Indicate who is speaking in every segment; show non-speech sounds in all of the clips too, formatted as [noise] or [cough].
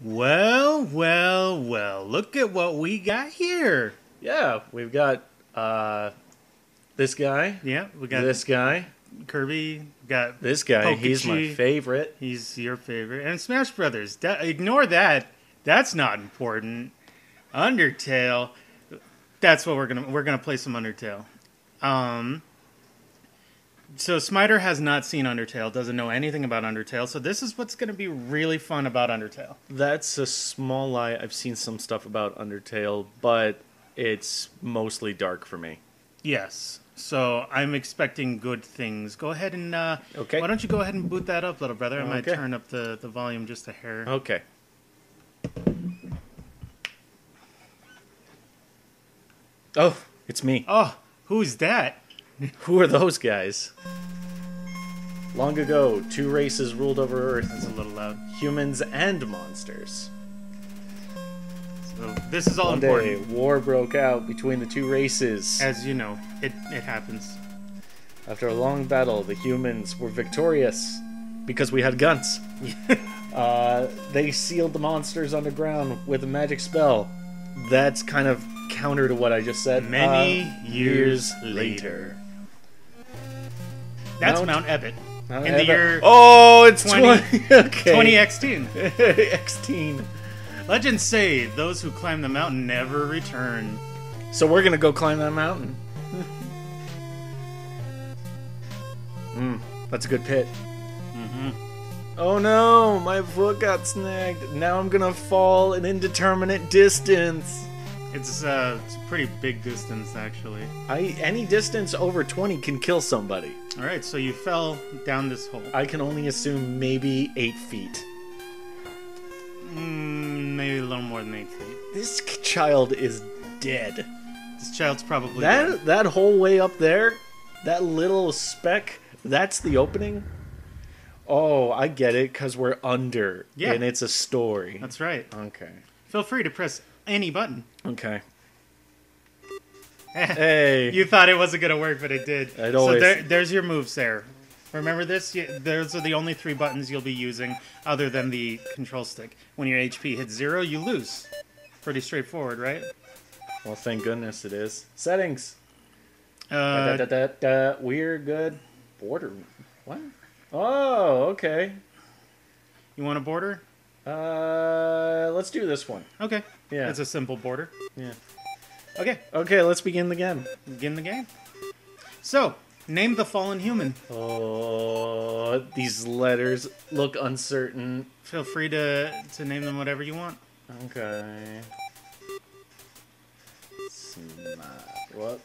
Speaker 1: Well, well, well. Look at what we got here.
Speaker 2: Yeah, we've got uh, this guy,
Speaker 1: Yeah, we got
Speaker 2: this guy,
Speaker 1: Kirby. Got
Speaker 2: this guy. He's my favorite.
Speaker 1: he's your favorite, and Smash Brothers. Ignore that. That's not important. Undertale. That's what we're gonna we're gonna play some Undertale. Um. So Smiter has not seen Undertale, doesn't know anything about Undertale. So this is what's gonna be really fun about Undertale.
Speaker 2: That's a small lie. I've seen some stuff about Undertale, but it's mostly dark for me.
Speaker 1: Yes. So I'm expecting good things. Go ahead and uh,
Speaker 2: Okay.
Speaker 1: Why don't you go ahead and boot that up, little brother? I might
Speaker 2: Okay.
Speaker 1: turn up the, the volume just a hair.
Speaker 2: Okay. Oh, it's me.
Speaker 1: Oh, who's that? [laughs]
Speaker 2: Who are those guys? Long ago, two races ruled over
Speaker 1: That's
Speaker 2: Earth
Speaker 1: a little loud.
Speaker 2: humans and monsters.
Speaker 1: So this is all
Speaker 2: One
Speaker 1: important.
Speaker 2: day, war broke out between the two races.
Speaker 1: As you know, it, it happens.
Speaker 2: After a long battle, the humans were victorious because we had guns. [laughs] uh, they sealed the monsters underground with a magic spell. That's kind of counter to what I just said.
Speaker 1: Many
Speaker 2: Uh,
Speaker 1: years later. That's Mount,
Speaker 2: Mount-
Speaker 1: Ebott.
Speaker 2: Mount
Speaker 1: In the year
Speaker 2: Oh, it's
Speaker 1: 20
Speaker 2: 20. [laughs] okay.
Speaker 1: 20X10.
Speaker 2: X-teen. [laughs]
Speaker 1: Legends say those who climb the mountain never return.
Speaker 2: So we're gonna go climb that mountain. [laughs] mm, that's a good pit.
Speaker 1: Mm-hmm.
Speaker 2: Oh no, my foot got snagged. Now I'm gonna fall an indeterminate distance.
Speaker 1: It's, uh, it's a pretty big distance, actually.
Speaker 2: I any distance over 20 can kill somebody.
Speaker 1: All right, so you fell down this hole.
Speaker 2: I can only assume maybe eight feet.
Speaker 1: Mm, maybe a little more than eight feet.
Speaker 2: This child is dead.
Speaker 1: This child's probably dead.
Speaker 2: That that whole way up there, that little speck, that's the opening. Oh, I get it, cause we're under,
Speaker 1: Yeah.
Speaker 2: and it's a story.
Speaker 1: That's right.
Speaker 2: Okay.
Speaker 1: Feel free to press any button.
Speaker 2: Okay. Hey.
Speaker 1: you thought it wasn't going to work, but it did.
Speaker 2: It
Speaker 1: so
Speaker 2: always-
Speaker 1: there, there's your moves there. Remember this? Those are the only three buttons you'll be using other than the control stick. When your HP hits zero, you lose. Pretty straightforward, right?
Speaker 2: Well, thank goodness it is. Settings.
Speaker 1: Uh,
Speaker 2: da, da, da, da, we're good. Border. What? Oh, okay.
Speaker 1: you want a border?
Speaker 2: Uh, let's do this one.
Speaker 1: Okay.
Speaker 2: Yeah.
Speaker 1: It's a simple border.
Speaker 2: Yeah.
Speaker 1: Okay,
Speaker 2: Okay, let's begin the game.
Speaker 1: begin the game. So, name the fallen human.
Speaker 2: Oh, these letters look uncertain.
Speaker 1: Feel free to, to name them whatever you want.
Speaker 2: Okay. Smart. What?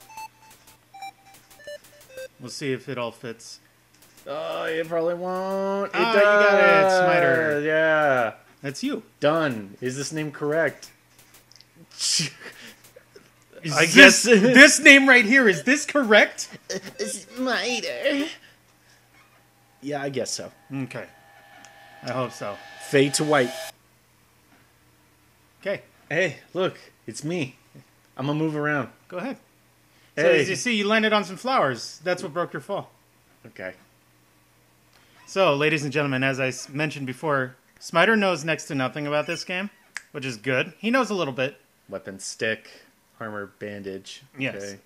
Speaker 1: We'll see if it all fits.
Speaker 2: Oh, it probably won't. It
Speaker 1: Ah, you got it. Smiter.
Speaker 2: Yeah.
Speaker 1: That's you.
Speaker 2: Done. Is this name correct?
Speaker 1: Is
Speaker 2: I
Speaker 1: this,
Speaker 2: guess- [laughs]
Speaker 1: this name right here is this correct?
Speaker 2: Smiter. Yeah, I guess so.
Speaker 1: Okay. I hope so.
Speaker 2: Fade to white.
Speaker 1: Okay,
Speaker 2: Hey, look, it's me. I'm gonna move around.
Speaker 1: go ahead. So
Speaker 2: Hey.
Speaker 1: as you see, you landed on some flowers. That's what broke your fall.
Speaker 2: Okay.
Speaker 1: So, ladies and gentlemen, as I mentioned before, Smiter knows next to nothing about this game, which is good. He knows a little bit.
Speaker 2: Weapon stick, armor bandage.
Speaker 1: Yes.
Speaker 2: Okay.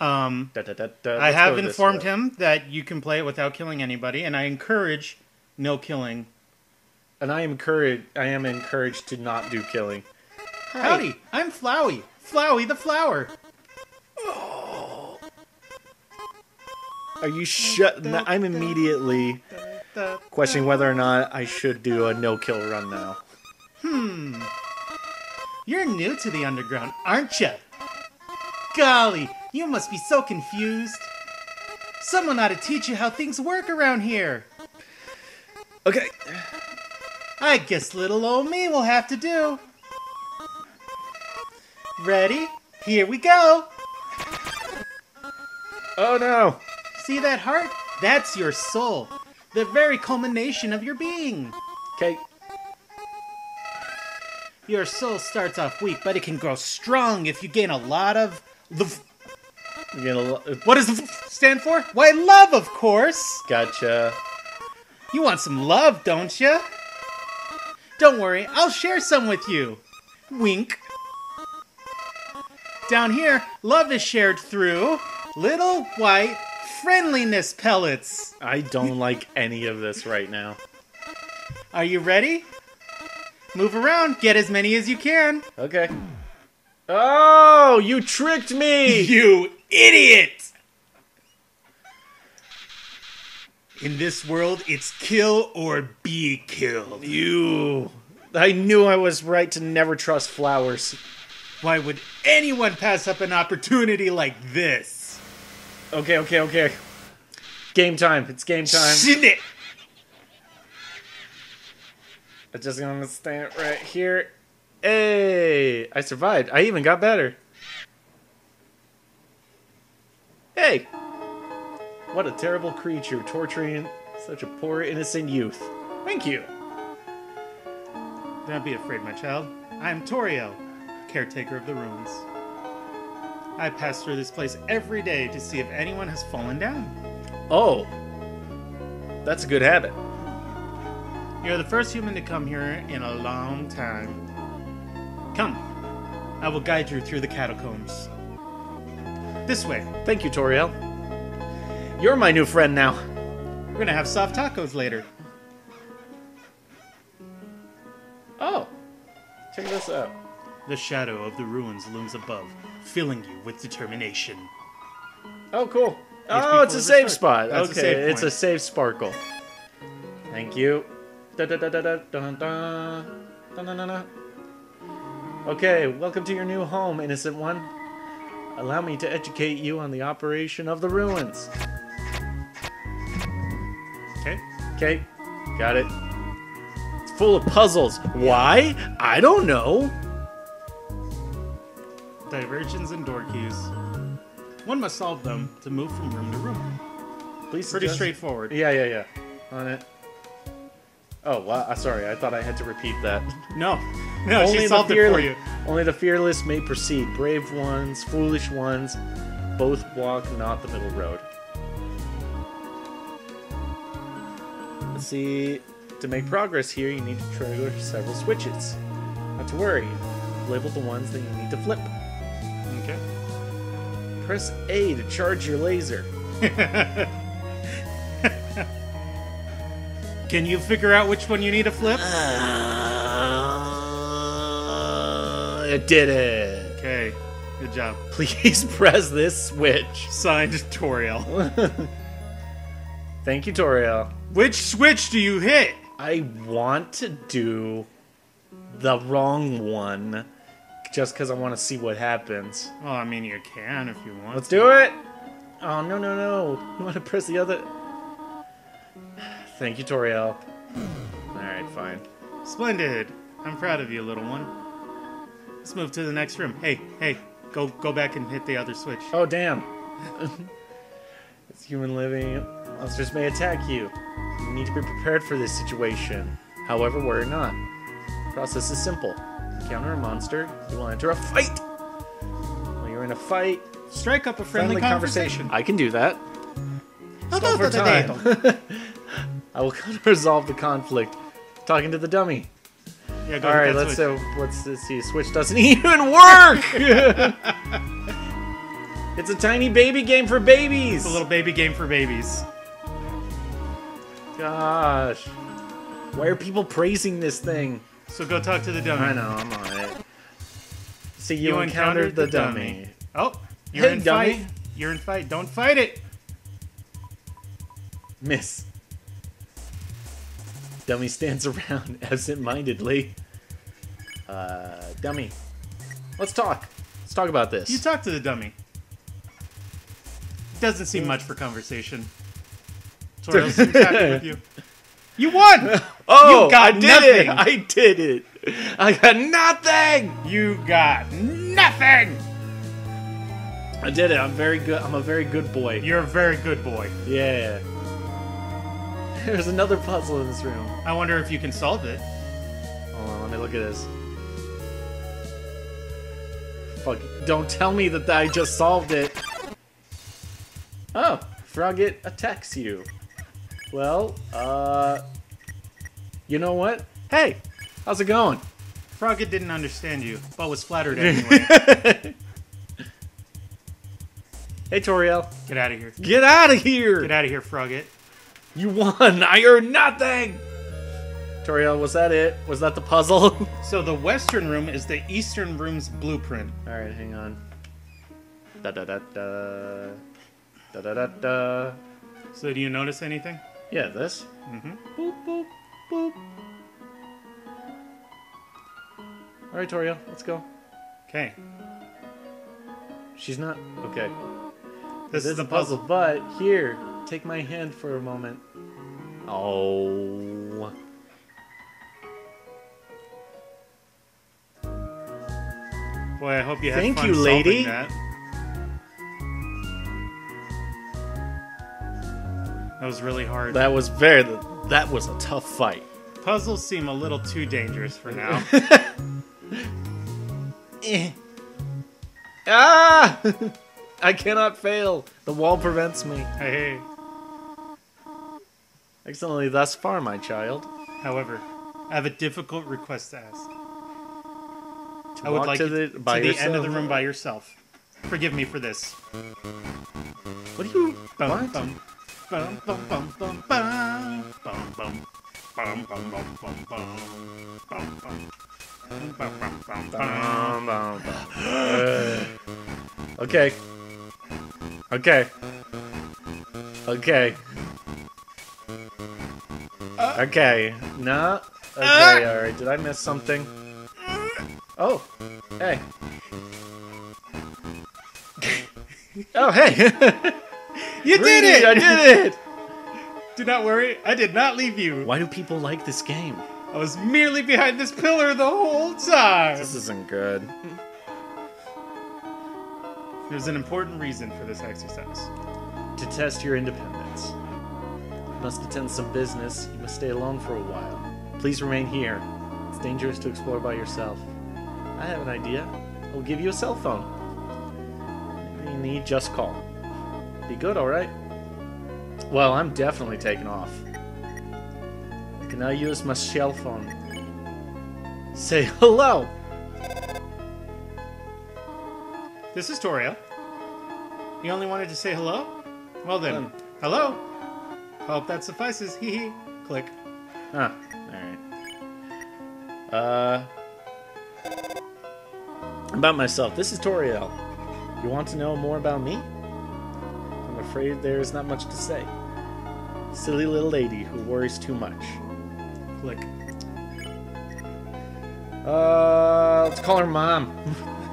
Speaker 1: Um,
Speaker 2: Da, da, da.
Speaker 1: I have informed him that you can play it without killing anybody, and I encourage no killing.
Speaker 2: and I am encouraged. I am encouraged to not do killing.
Speaker 1: Howdy, I'm Flowey. Flowey the flower.
Speaker 2: Are you shut? I'm immediately questioning whether or not I should do a no kill run now.
Speaker 1: You're new to the underground, aren't you? Golly, you must be so confused. Someone ought to teach you how things work around here.
Speaker 2: Okay.
Speaker 1: I guess little old me will have to do. Ready? Here we go.
Speaker 2: Oh no.
Speaker 1: See that heart? That's your soul. The very culmination of your being.
Speaker 2: Okay.
Speaker 1: Your soul starts off weak, but it can grow strong if you gain a lot of the.
Speaker 2: You get a lo- uh,
Speaker 1: What does the stand for? Why, love, of course.
Speaker 2: Gotcha.
Speaker 1: You want some love, don't you? Don't worry, I'll share some with you. Wink. Down here, love is shared through little white friendliness pellets.
Speaker 2: I don't like any of this right now.
Speaker 1: Are you ready? Move around, get as many as you can.
Speaker 2: Okay. Oh, you tricked me! [laughs]
Speaker 1: You idiot! In this world, it's kill or be killed.
Speaker 2: you. I knew I was right to never trust flowers.
Speaker 1: Why would anyone pass up an opportunity like this?
Speaker 2: Okay, okay, okay. Game time. It's game time.
Speaker 1: Shit!
Speaker 2: I'm just gonna stand right here. Hey, I survived. I even got better. Hey, what a terrible creature torturing such a poor innocent youth. Thank you.
Speaker 1: Don't be afraid, my child. I am Toriel, caretaker of the ruins. I pass through this place every day to see if anyone has fallen down.
Speaker 2: Oh, that's a good habit.
Speaker 1: You're the first human to come here in a long time. Come, I will guide you through the catacombs. This way.
Speaker 2: Thank you, Toriel. You're my new friend now.
Speaker 1: We're gonna have soft tacos later.
Speaker 2: Oh, check this out.
Speaker 1: The shadow of the ruins looms above, filling you with determination.
Speaker 2: Oh, cool. Oh, it's a safe
Speaker 1: start.
Speaker 2: spot.
Speaker 1: That's a
Speaker 2: okay,
Speaker 1: save
Speaker 2: it's a safe sparkle. Thank you. Da, da, da, da, da, dun, dun, dun, dun, dun. Okay, welcome to your new home, innocent one. Allow me to educate you on the operation of the ruins.
Speaker 1: Okay?
Speaker 2: Okay, got it. It's full of puzzles. Why? I don't know.
Speaker 1: Diversions and door keys. One must solve them to move from room to room.
Speaker 2: Please
Speaker 1: Pretty
Speaker 2: suggest-
Speaker 1: straightforward.
Speaker 2: Yeah, yeah, yeah. On it. Oh, wow. uh, Sorry, I thought I had to repeat that. [laughs]
Speaker 1: No. [laughs] No, she
Speaker 2: the
Speaker 1: solved it for you.
Speaker 2: Only the fearless may proceed. Brave ones, foolish ones, both walk not the middle road. Let's see. To make progress here, you need to trigger several switches. Not to worry. Label the ones that you need to flip.
Speaker 1: Okay.
Speaker 2: Press A to charge your laser. [laughs]
Speaker 1: Can you figure out which one you need to flip?
Speaker 2: Uh, it did it.
Speaker 1: Okay. Good job. [laughs]
Speaker 2: Please press this switch.
Speaker 1: Signed Toriel. [laughs]
Speaker 2: Thank you, Toriel.
Speaker 1: Which switch do you hit?
Speaker 2: I want to do the wrong one just because I want to see what happens.
Speaker 1: Well, I mean, you can if you want.
Speaker 2: Let's
Speaker 1: to.
Speaker 2: do it! Oh, no, no, no. You want to press the other. Thank you, Toriel. Alright, fine.
Speaker 1: Splendid. I'm proud of you, little one. Let's move to the next room. Hey, hey, go go back and hit the other switch.
Speaker 2: Oh, damn. [laughs] it's human living. Monsters may attack you. You need to be prepared for this situation. However, worry not. The process is simple. Encounter a monster, you will enter a fight. While you're in a fight,
Speaker 1: Strike up a friendly, conversation.
Speaker 2: I can do that.
Speaker 1: How about the
Speaker 2: time. [laughs] I will [laughs] resolve the conflict. Talking to the dummy.
Speaker 1: Yeah, go
Speaker 2: All right, let's
Speaker 1: switch.
Speaker 2: uh, let's, let's see. Switch doesn't [laughs] even work. [laughs] it's a tiny baby game for babies.
Speaker 1: It's a little baby game for babies.
Speaker 2: Gosh, why are people praising this thing?
Speaker 1: So go talk to the dummy.
Speaker 2: I know, I'm on it. See, you, encountered, the, dummy.
Speaker 1: Oh, you're
Speaker 2: Hey,
Speaker 1: in
Speaker 2: dummy.
Speaker 1: fight. You're in fight. Don't fight it.
Speaker 2: Miss. Dummy stands [laughs] around absent-mindedly. Uh, dummy, let's talk. Let's talk about this.
Speaker 1: You talk to the dummy. Doesn't seem much for conversation. Seems [laughs] happy with you. You won! [laughs]
Speaker 2: oh,
Speaker 1: You got
Speaker 2: I did
Speaker 1: nothing.
Speaker 2: it! I did it! I got nothing!
Speaker 1: You got nothing!
Speaker 2: I did it. I'm very good. I'm a very good boy.
Speaker 1: You're a very good boy.
Speaker 2: Yeah. [laughs] There's another puzzle in this room.
Speaker 1: I wonder if you can solve it.
Speaker 2: Hold on, let me look at this. Fuck, don't tell me that I just solved it. Oh, Froggit attacks you. Well, uh... You know what? Hey, How's it going?
Speaker 1: Froggit didn't understand you, but was flattered [laughs] anyway.
Speaker 2: Hey, Toriel.
Speaker 1: Get out of here.
Speaker 2: Get out of here!
Speaker 1: Get out of here, Froggit.
Speaker 2: You won! I earned nothing! Toriel, was that it? Was that the puzzle? [laughs]
Speaker 1: So the western room is the eastern room's blueprint.
Speaker 2: Alright, hang on. Da da da da. Da da da da.
Speaker 1: So do you notice anything?
Speaker 2: Yeah, this.
Speaker 1: Mm-hmm.
Speaker 2: Boop, boop, boop. Alright, Toriel, let's go.
Speaker 1: Okay.
Speaker 2: She's not. Okay.
Speaker 1: This
Speaker 2: This
Speaker 1: is the puzzle.
Speaker 2: but here, take my hand for a moment. Oh.
Speaker 1: Boy, I hope you had
Speaker 2: Thank
Speaker 1: fun
Speaker 2: you,
Speaker 1: solving
Speaker 2: lady.
Speaker 1: That. that was really hard.
Speaker 2: That was very. That was a tough fight.
Speaker 1: Puzzles seem a little too dangerous for now. [laughs]
Speaker 2: Eh. Ah! [laughs] I cannot fail. The wall prevents me.
Speaker 1: hey,
Speaker 2: Excellently thus far, my child.
Speaker 1: however, I have a difficult request to ask.
Speaker 2: To
Speaker 1: I would like
Speaker 2: to the, by
Speaker 1: to the end of the room by yourself. Forgive me for this.
Speaker 2: What do you?
Speaker 1: Bum,
Speaker 2: what?
Speaker 1: bum, bum, bum, bum, bum, bum, bum, bum. Bum, bum, bum, bum, bum. Bum, bum. Bum, bum, bum, bum.
Speaker 2: Bum, bum, bum. Uh, okay. Okay. Okay. Okay. No. Okay. Ah! All right. Did I miss something? Oh. Hey. [laughs] Oh, hey. [laughs]
Speaker 1: You did it!
Speaker 2: I did it.
Speaker 1: Do not worry, I did not leave you.
Speaker 2: Why do people like this game?
Speaker 1: I was merely behind this pillar the whole time.
Speaker 2: This isn't good.
Speaker 1: There's an important reason for this exercise.
Speaker 2: To test your independence. You must attend some business. You must stay alone for a while. Please remain here. It's dangerous to explore by yourself. I have an idea. I'll give you a cell phone. If you need, just call. Be good, alright? Well, I'm definitely taking off. I can now use my cell phone. Say hello!
Speaker 1: This is Toria. You only wanted to say hello? Well then,
Speaker 2: Um.
Speaker 1: hello. Hope that suffices. Hee hee. Click.
Speaker 2: Ah, alright. Uh. About myself. This is Toriel. You want to know more about me? I'm afraid there is not much to say. Silly little lady who worries too much.
Speaker 1: Click.
Speaker 2: Uh, let's call her Mom.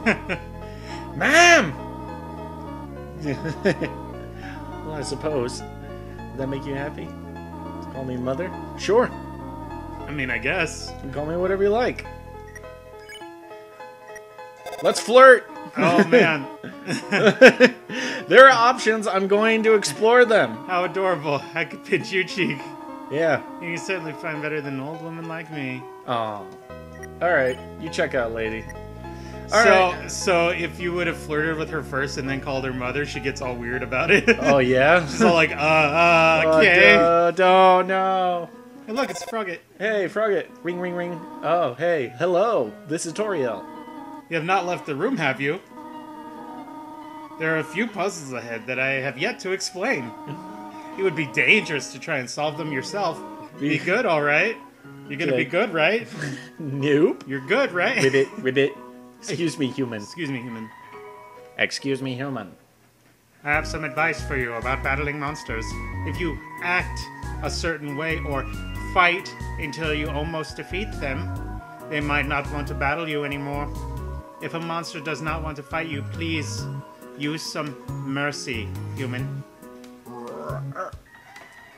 Speaker 2: [laughs] Mom! [laughs] well, I suppose. That make you happy? Call me Mother? Sure.
Speaker 1: I mean, I guess.
Speaker 2: You can call me whatever you like. Let's flirt!
Speaker 1: Oh man, [laughs]
Speaker 2: there are options. I'm going to explore them.
Speaker 1: how adorable! I could pinch your cheek.
Speaker 2: Yeah.
Speaker 1: You can certainly find better than an old woman like me.
Speaker 2: Oh. All right. You check out, lady. All
Speaker 1: so,
Speaker 2: right.
Speaker 1: so if you would have flirted with her first and then called her mother, she gets all weird about it. [laughs]
Speaker 2: Oh yeah. [laughs]
Speaker 1: She's all like, uh, uh,
Speaker 2: Oh,
Speaker 1: okay.
Speaker 2: duh, don't no.
Speaker 1: Hey, look, it's Froggit.
Speaker 2: Hey, Froggit. Ring, ring, ring. Oh, hey. Hello. This is Toriel.
Speaker 1: You have not left the room, have you? There are a few puzzles ahead that I have yet to explain. It would be dangerous to try and solve them yourself. Be good, all right? You're gonna be good, right? [laughs]
Speaker 2: Nope.
Speaker 1: You're good, right?
Speaker 2: Ribbit, ribbit. Excuse me, human.
Speaker 1: Excuse me, human.
Speaker 2: Excuse me, human.
Speaker 1: I have some advice for you about battling monsters. If you act a certain way or fight until you almost defeat them, they might not want to battle you anymore. If a monster does not want to fight you, please use some mercy, human.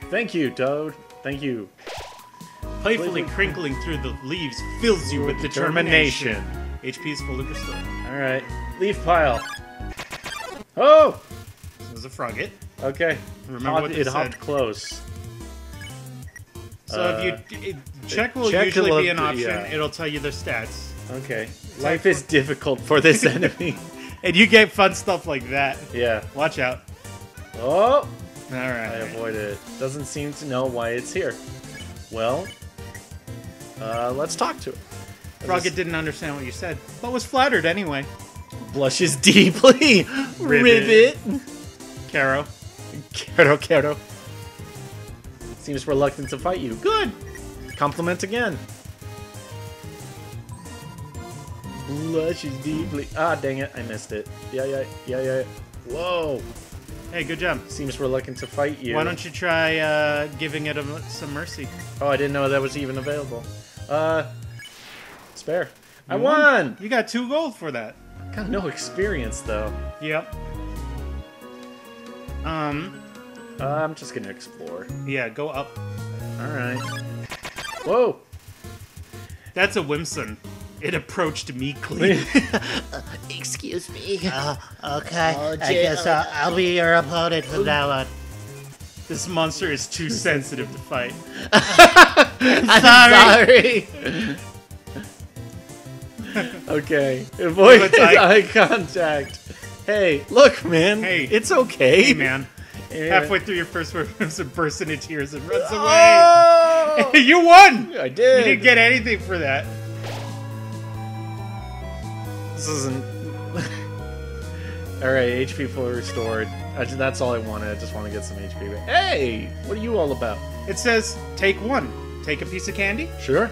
Speaker 2: Thank you, Toad. Thank you.
Speaker 1: Playfully crinkling through the leaves fills you with determination. HP is fully restored.
Speaker 2: All right. Leaf pile. Oh.
Speaker 1: There's a froggit.
Speaker 2: Okay.
Speaker 1: Remember
Speaker 2: Hopped-
Speaker 1: what they
Speaker 2: it
Speaker 1: said.
Speaker 2: hopped close.
Speaker 1: So
Speaker 2: Uh,
Speaker 1: if you it, check will
Speaker 2: check
Speaker 1: usually be an option. It'll tell you their stats,
Speaker 2: Okay. Life is difficult for this [laughs] enemy.
Speaker 1: and you get fun stuff like that.
Speaker 2: yeah.
Speaker 1: Watch out.
Speaker 2: Oh.
Speaker 1: All right.
Speaker 2: I avoid it. Doesn't seem to know why it's here. Well, Uh, let's talk to it.
Speaker 1: Rocket didn't understand what you said, but was flattered anyway.
Speaker 2: blushes deeply. [laughs]
Speaker 1: Ribbit. Caro.
Speaker 2: Kero, Kero. Seems reluctant to fight you. Good. Compliment again. Blushes deeply. Ah, dang it. I missed it. Yeah, yeah, yeah, yeah. Whoa.
Speaker 1: Hey, good job.
Speaker 2: Seems reluctant to fight you.
Speaker 1: Why don't you try uh, giving it a, some mercy?
Speaker 2: Oh, I didn't know that was even available. Uh, spare. I
Speaker 1: You
Speaker 2: won!
Speaker 1: You got two gold for that.
Speaker 2: Got no experience, though.
Speaker 1: Yep. Um,
Speaker 2: Uh, I'm just gonna explore.
Speaker 1: yeah, go up.
Speaker 2: Alright. Whoa!
Speaker 1: That's a Whimsun. It approached me meekly. [laughs]
Speaker 3: Excuse me.
Speaker 4: Uh, okay,
Speaker 3: Oh,
Speaker 4: I guess I'll, I'll be your opponent from now on.
Speaker 1: this monster is too sensitive to fight. [laughs]
Speaker 4: Sorry.
Speaker 3: Sorry. [laughs]
Speaker 2: Okay. Avoid [laughs]
Speaker 1: eye-
Speaker 2: eye contact. Hey, look, man.
Speaker 1: Hey.
Speaker 2: It's okay.
Speaker 1: Hey, man.
Speaker 2: Yeah.
Speaker 1: Halfway through your first word, [laughs] Whimsun bursts into tears and runs oh! away.
Speaker 2: Oh! [laughs]
Speaker 1: you won!
Speaker 2: I did.
Speaker 1: You
Speaker 2: did.
Speaker 1: didn't get anything for that.
Speaker 2: This isn't. Alright, HP fully restored. I ju- that's all I wanted. I just want to get some HP. back. Hey! What are you all about?
Speaker 1: It says, take one. Take a piece of candy.
Speaker 2: Sure.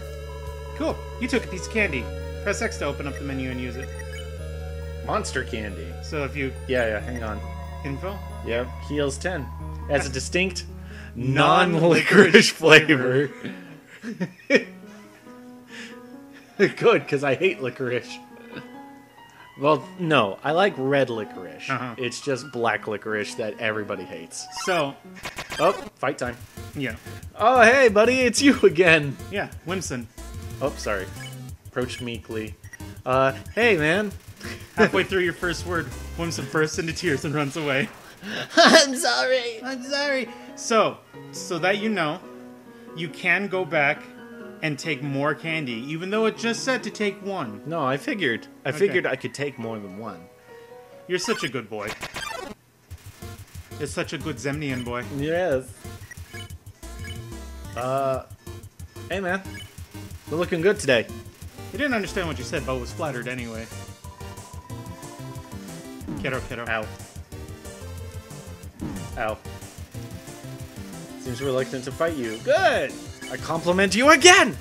Speaker 1: Cool. You took a piece of candy. Press X to open up the menu and use it.
Speaker 2: Monster candy.
Speaker 1: So if you
Speaker 2: Yeah, yeah, hang on.
Speaker 1: info,
Speaker 2: Yep, heals 10. Has a [laughs] distinct
Speaker 1: Non-licorice
Speaker 2: flavor. [laughs] Good, because I hate licorice. Well, no, I like red licorice.
Speaker 1: Uh-huh.
Speaker 2: It's just black licorice that everybody hates.
Speaker 1: so
Speaker 2: Oh, fight time.
Speaker 1: yeah,
Speaker 2: Oh, hey, buddy, it's you again.
Speaker 1: yeah, Whimsun.
Speaker 2: Oh, sorry. Approach meekly. Uh, hey, man.
Speaker 1: Halfway through your first word, Whimsun bursts into tears and runs away. [laughs]
Speaker 3: I'm sorry.
Speaker 1: I'm sorry. So, so that you know, you can go back and take more candy, even though it just said to take one.
Speaker 2: No, I figured. I
Speaker 1: Okay.
Speaker 2: figured I could take more than one.
Speaker 1: You're such a good boy. You're such a good Zemnian boy.
Speaker 2: Yes. Uh, hey, man. We're looking good today.
Speaker 1: He didn't understand what you said, but was flattered anyway. Kiddo, kiddo.
Speaker 2: Ow. Ow. Seems reluctant to fight you. Good! I compliment you again!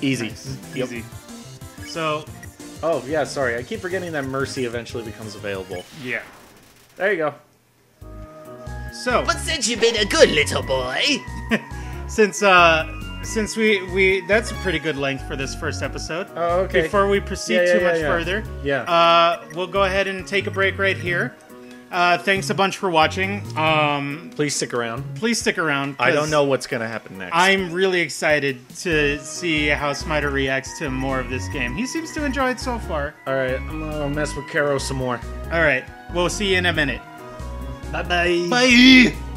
Speaker 2: Easy.
Speaker 1: Nice.
Speaker 2: Yep.
Speaker 1: Easy. So,
Speaker 2: Oh, yeah, sorry. I keep forgetting that Mercy eventually becomes available.
Speaker 1: yeah.
Speaker 2: There you go.
Speaker 1: So,
Speaker 3: But since you've been a good little boy, [laughs]
Speaker 1: since uh since we we that's a pretty good length for this first episode.
Speaker 2: Oh, okay.
Speaker 1: Before we proceed
Speaker 2: Yeah, yeah,
Speaker 1: too
Speaker 2: yeah,
Speaker 1: much
Speaker 2: yeah.
Speaker 1: further,
Speaker 2: Yeah.
Speaker 1: uh, we'll go ahead and take a break right here. Uh, thanks a bunch for watching. Um,
Speaker 2: Please stick around.
Speaker 1: please stick around.
Speaker 2: I don't know what's gonna happen next.
Speaker 1: I'm really excited to see how Smiter reacts to more of this game. He seems to enjoy it so far.
Speaker 2: Alright, I'm gonna mess with Caro some more.
Speaker 1: All right, we'll see you in a minute.
Speaker 2: 拜拜，
Speaker 4: 拜。